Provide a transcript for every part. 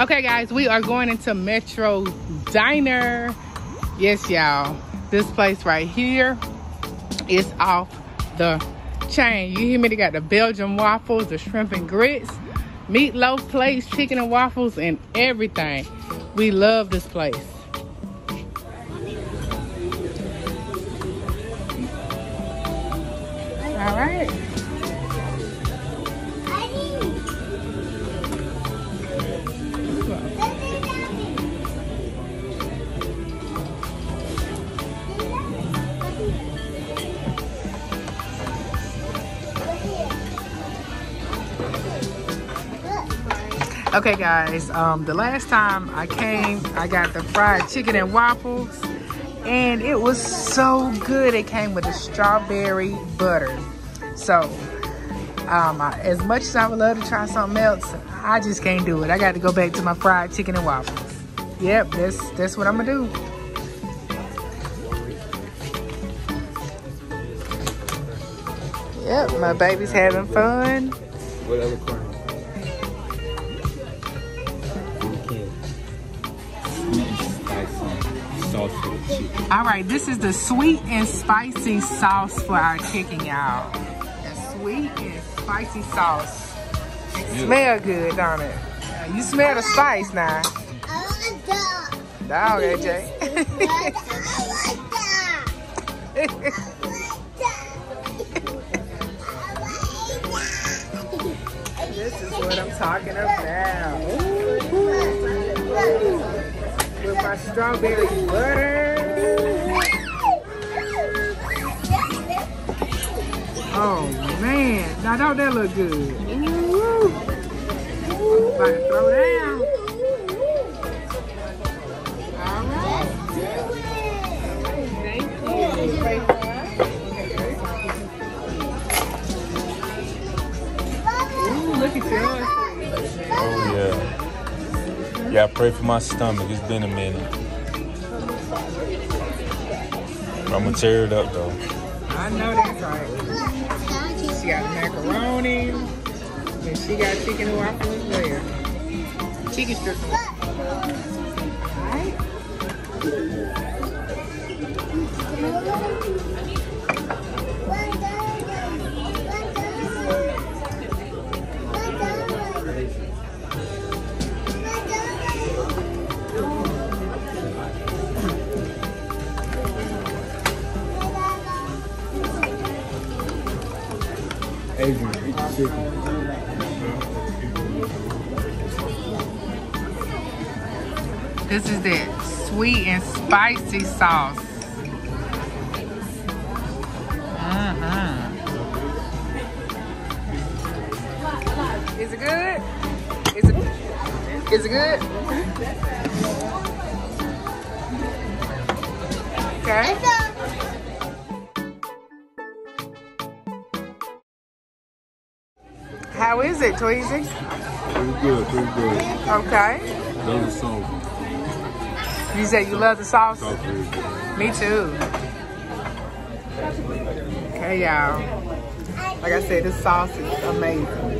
Okay, guys, we are going into Metro Diner. Yes, y'all. This place right here is off the chain. You hear me? They got the Belgian waffles, the shrimp and grits, meatloaf plates, chicken and waffles, and everything. We love this place. All right. Okay guys, um, the last time I came, I got the fried chicken and waffles and it was so good. It came with a strawberry butter. So, um, I, as much as I would love to try something else, I just can't do it. I got to go back to my fried chicken and waffles. Yep, that's, that's what I'm gonna do. Yep, my baby's having fun. All right, this is the sweet and spicy sauce for our chicken, y'all. The sweet and spicy sauce. It smell good, don't it? You smell the spice now. Dog, AJ. this is what I'm talking about. With my strawberry butter. Oh man, now don't that look good? Ooh. About to throw down. All right. Thank you. Ooh, look at yours. Oh yeah. Yeah, I pray for my stomach. It's been a minute. I'm gonna tear it up though. I know that's right. She got macaroni. And she got chicken and waffle as well. Chicken strips. Alright. Adrian. This is that sweet and spicy sauce. Mm-hmm. Is it good? Is it, is it good? Okay. Is it, Tweezy? Pretty good, pretty good. Okay. Love the sauce. You said you love the sauce? Sauce very good. Me too. Okay, y'all. Like I said, this sauce is amazing.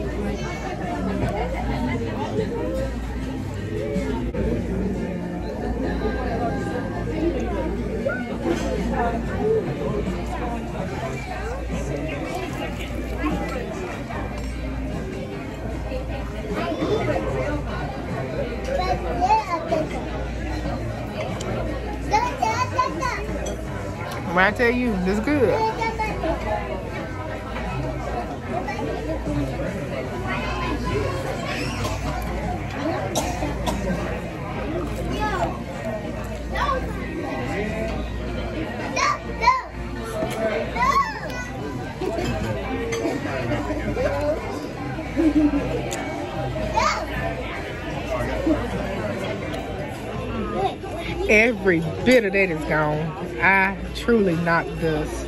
When I tell you, this is good. Every bit of that is gone. I truly knocked dust.